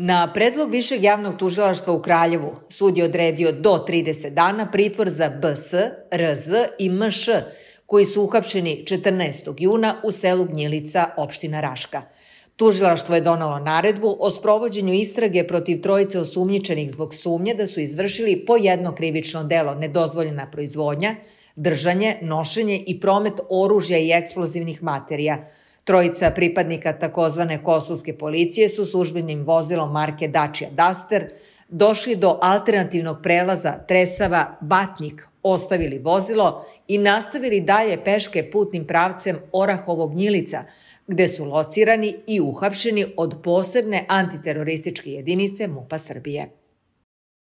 Na predlog Višeg javnog tužilaštva u Kraljevu sud je odredio do 30 dana pritvor za BS, RZ i MŠ, koji su uhapšeni 14. juna u selu Gnjilica, opština Raška. Tužilaštvo je donalo naredbu o sprovođenju istrage protiv trojice osumnjičenih zbog sumnje da su izvršili po jedno krivično delo nedozvoljena proizvodnja, držanje, nošenje i promet oružja i eksplozivnih materija. Trojica pripadnika takozvane kosovske policije su službenim vozilom marke Dacia Duster došli do alternativnog prelaza Tresava Batnjik, ostavili vozilo i nastavili dalje peške putnim pravcem Orahovog Gnjilica, gde su locirani i uhapšeni od posebne antiterorističke jedinice MUPA Srbije.